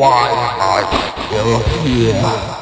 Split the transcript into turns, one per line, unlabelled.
Why are you here?